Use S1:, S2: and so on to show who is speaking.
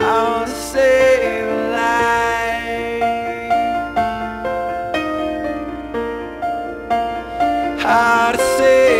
S1: I'll save a life. How to save.